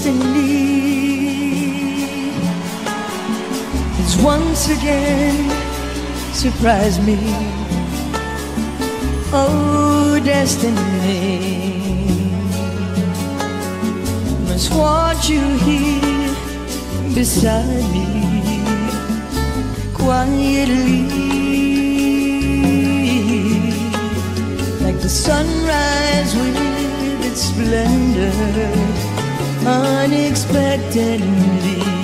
destiny has once again surprised me. Oh, destiny, must watch you here beside me quietly, like the sunrise with its splendor unexpectedly.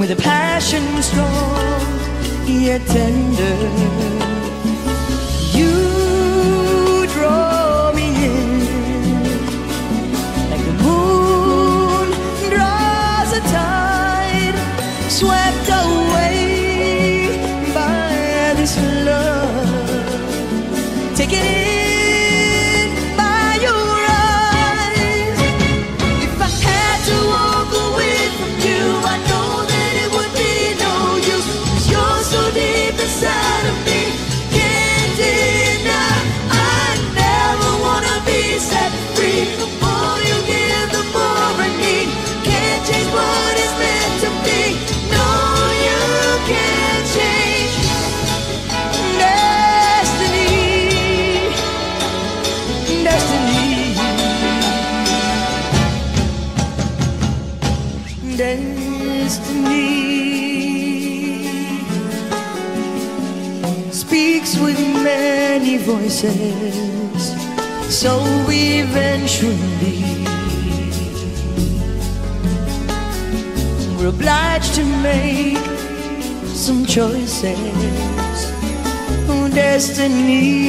with a passion strong yet tender. Destiny speaks with many voices, so we eventually we're obliged to make some choices. Destiny.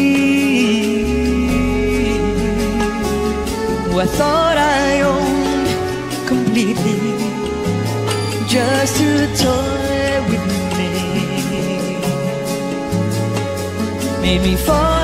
Who I thought I owned completely just to toy with me. Made me fall